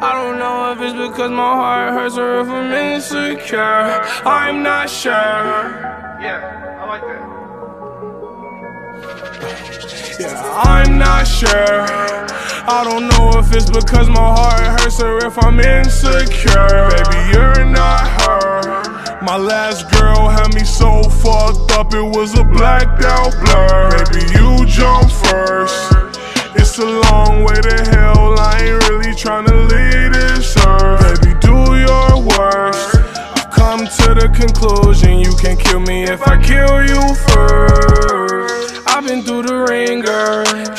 I don't know if it's because my heart hurts or if I'm insecure. I'm not sure. Yeah, I like that. Yeah, I'm not sure. I don't know if it's because my heart hurts or if I'm insecure. Baby, you're not her. My last girl had me so fucked up, it was a blacked out blur. Baby, you jump first. It's a long way to hell, I ain't really tryna leave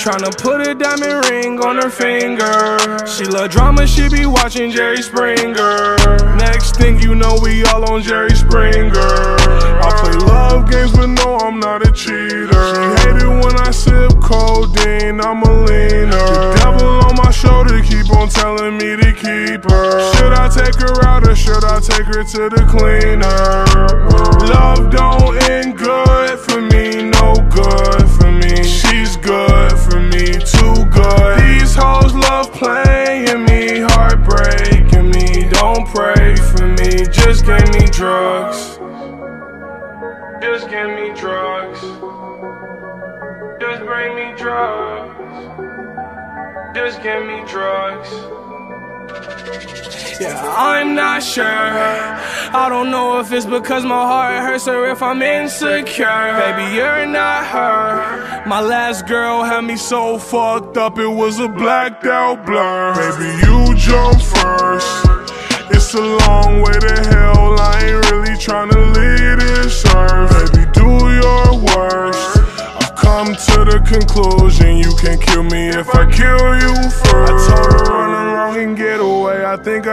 tryna put a diamond ring on her finger. She love drama, she be watching Jerry Springer. Next thing you know, we all on Jerry Springer. I play love games, but no, I'm not a cheater. She hate it when I sip codeine, I'm a leaner. The devil on my shoulder keep on telling me to keep her. Should I take her out or should I take her to the cleaner? Just give me drugs. Just give me drugs. Just bring me drugs. Just give me drugs. Yeah, I'm not sure. I don't know if it's because my heart hurts or if I'm insecure. Baby, you're not her. My last girl had me so fucked up, it was a blacked out blur. Baby, you jump first. It's a long way to hell, I ain't really tryna leave this earth. Baby, do your worst. I've come to the conclusion you can kill me if I kill you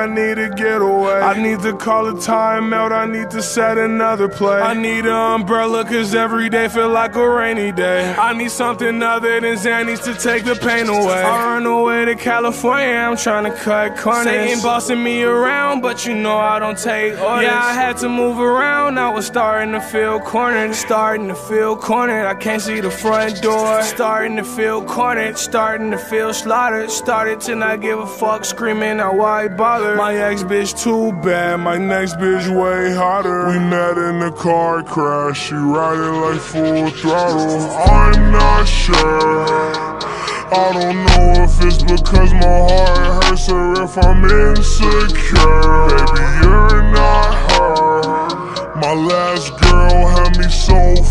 I need to get away. I need to call a timeout. I need to set another play. I need an umbrella cause every day feel like a rainy day. I need something other than Xannies to take the pain away. I run away to California. I'm trying to cut corners. Satan bossing me around, but you know I don't take orders. Yeah, I had to move around. I was starting to feel cornered. Starting to feel cornered. I can't see the front door. Starting to feel cornered. Starting to feel slaughtered. Started to not give a fuck. Screaming out why bother. My ex bitch too bad. My next bitch way hotter. We met in a car crash, she riding like full throttle. I'm not sure. I don't know if it's because my heart hurts or if I'm insecure. Baby, you're not her. My last girl had me so